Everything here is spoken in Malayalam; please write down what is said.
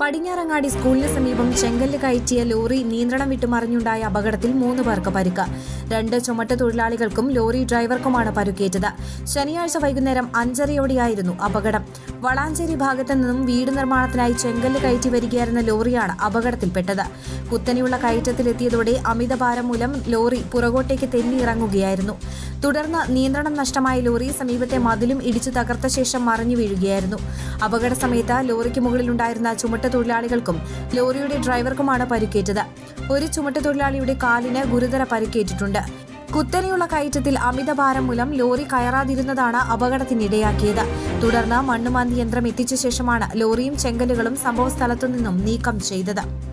പടിഞ്ഞാറങ്ങാടി സ്കൂളിന് സമീപം ചെങ്കല്ല് കയറ്റിയ ലോറി നിയന്ത്രണം വിട്ട് മറിഞ്ഞുണ്ടായ അപകടത്തിൽ മൂന്ന് പേർക്ക് പരിക്ക്. രണ്ട് ചുമട്ട് തൊഴിലാളികൾക്കും ലോറി ഡ്രൈവർക്കുമാണ് പരുക്കേറ്റത്. ശനിയാഴ്ച വൈകുന്നേരം അഞ്ചരയോടെയായിരുന്നു അപകടം. വളാഞ്ചേരി ഭാഗത്തു നിന്നും വീട് നിർമ്മാണത്തിനായി ചെങ്കല്ല് കയറ്റി വരികയായിരുന്ന ലോറിയാണ് അപകടത്തിൽപ്പെട്ടത്. കുത്തനെയുള്ള കയറ്റത്തിലെത്തിയതോടെ അമിതഭാരം മൂലം ലോറി പുറകോട്ടേക്ക് തെന്നിയിറങ്ങുകയായിരുന്നു. തുടർന്ന് നിയന്ത്രണം നഷ്ടമായ ലോറി സമീപത്തെ മതിലും ഇടിച്ചു തകർത്ത ശേഷം മറിഞ്ഞു വീഴുകയായിരുന്നു. അപകട സമയത്ത് ലോറിക്ക് മുകളിലുണ്ടായിരുന്ന ചുമട്ട് തൊഴിലാളികൾക്കും ലോറിയുടെ ഡ്രൈവർക്കുമാണ് പരിക്കേറ്റത്. ഒരു ചുമട്ട് തൊഴിലാളിയുടെ കാലിന് ഗുരുതര പരിക്കേറ്റിട്ടുണ്ട്. കുത്തനെയുള്ള കയറ്റത്തിൽ അമിതഭാരം മൂലം ലോറി കയറാതിരുന്നതാണ് അപകടത്തിനിടയാക്കിയത്. തുടർന്ന് മണ്ണുമാന്തി യന്ത്രം എത്തിച്ച ശേഷമാണ് ലോറിയും ചെങ്കലുകളും സംഭവസ്ഥലത്തു നിന്നും നീക്കം ചെയ്തത്.